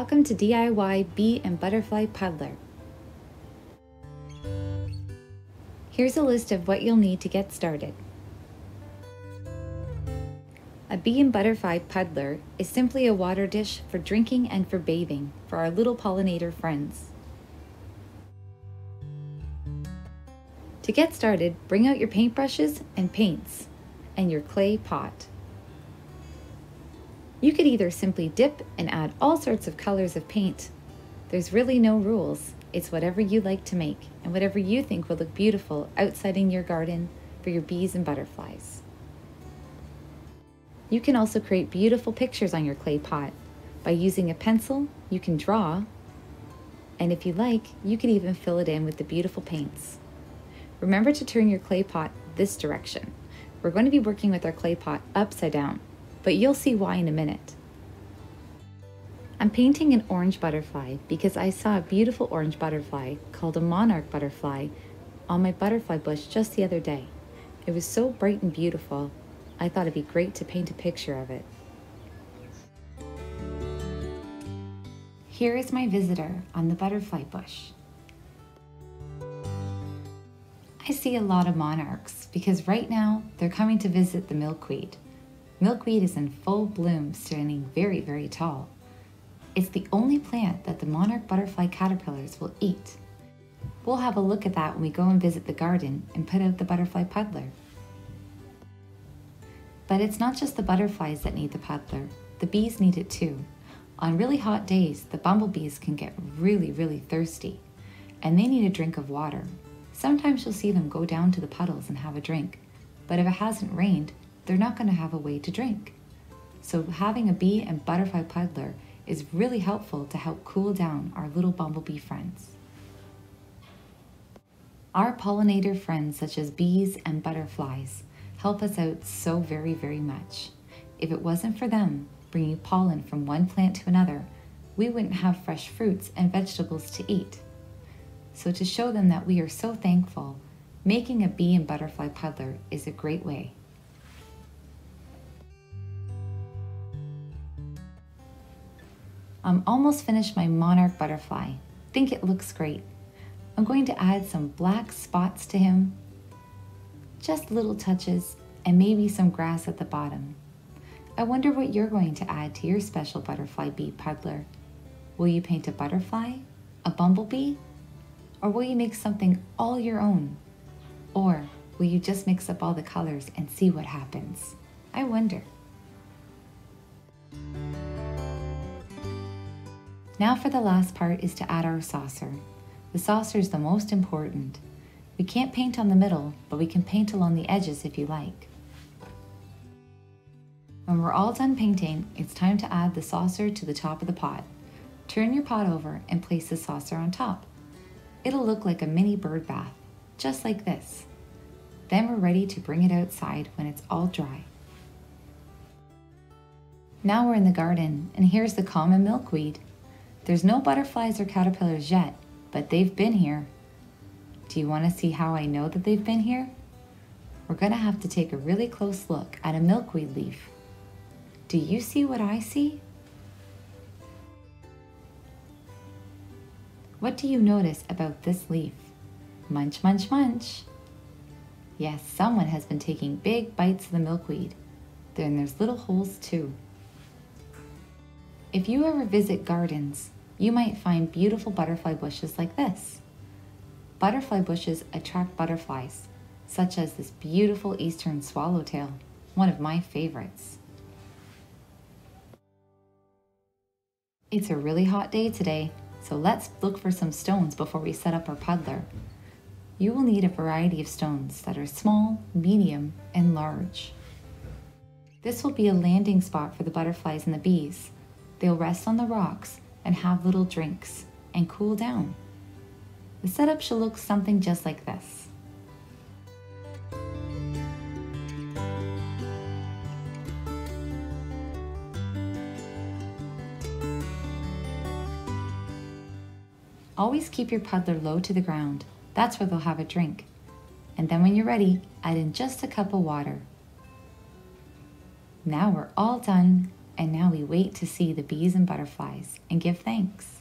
Welcome to DIY Bee and Butterfly Puddler. Here's a list of what you'll need to get started. A bee and butterfly puddler is simply a water dish for drinking and for bathing for our little pollinator friends. To get started, bring out your paintbrushes and paints and your clay pot. You could either simply dip and add all sorts of colors of paint. There's really no rules. It's whatever you like to make and whatever you think will look beautiful outside in your garden for your bees and butterflies. You can also create beautiful pictures on your clay pot. By using a pencil, you can draw, and if you like, you can even fill it in with the beautiful paints. Remember to turn your clay pot this direction. We're going to be working with our clay pot upside down but you'll see why in a minute. I'm painting an orange butterfly because I saw a beautiful orange butterfly called a monarch butterfly on my butterfly bush just the other day. It was so bright and beautiful, I thought it'd be great to paint a picture of it. Here is my visitor on the butterfly bush. I see a lot of monarchs because right now they're coming to visit the milkweed. Milkweed is in full bloom, standing very, very tall. It's the only plant that the monarch butterfly caterpillars will eat. We'll have a look at that when we go and visit the garden and put out the butterfly puddler. But it's not just the butterflies that need the puddler, the bees need it too. On really hot days, the bumblebees can get really, really thirsty, and they need a drink of water. Sometimes you'll see them go down to the puddles and have a drink, but if it hasn't rained, they're not going to have a way to drink. So having a bee and butterfly puddler is really helpful to help cool down our little bumblebee friends. Our pollinator friends such as bees and butterflies help us out so very, very much. If it wasn't for them bringing pollen from one plant to another, we wouldn't have fresh fruits and vegetables to eat. So to show them that we are so thankful, making a bee and butterfly puddler is a great way. I'm almost finished my monarch butterfly. Think it looks great. I'm going to add some black spots to him, just little touches, and maybe some grass at the bottom. I wonder what you're going to add to your special butterfly bee puddler. Will you paint a butterfly, a bumblebee, or will you make something all your own? Or will you just mix up all the colors and see what happens? I wonder. Now for the last part is to add our saucer. The saucer is the most important. We can't paint on the middle, but we can paint along the edges if you like. When we're all done painting, it's time to add the saucer to the top of the pot. Turn your pot over and place the saucer on top. It'll look like a mini bird bath, just like this. Then we're ready to bring it outside when it's all dry. Now we're in the garden, and here's the common milkweed. There's no butterflies or caterpillars yet, but they've been here. Do you want to see how I know that they've been here? We're going to have to take a really close look at a milkweed leaf. Do you see what I see? What do you notice about this leaf? Munch, munch, munch. Yes, someone has been taking big bites of the milkweed. Then there's little holes too. If you ever visit gardens, you might find beautiful butterfly bushes like this. Butterfly bushes attract butterflies, such as this beautiful eastern swallowtail, one of my favorites. It's a really hot day today, so let's look for some stones before we set up our puddler. You will need a variety of stones that are small, medium, and large. This will be a landing spot for the butterflies and the bees. They'll rest on the rocks and have little drinks and cool down. The setup should look something just like this. Always keep your puddler low to the ground. That's where they'll have a drink. And then when you're ready, add in just a cup of water. Now we're all done And now we wait to see the bees and butterflies and give thanks.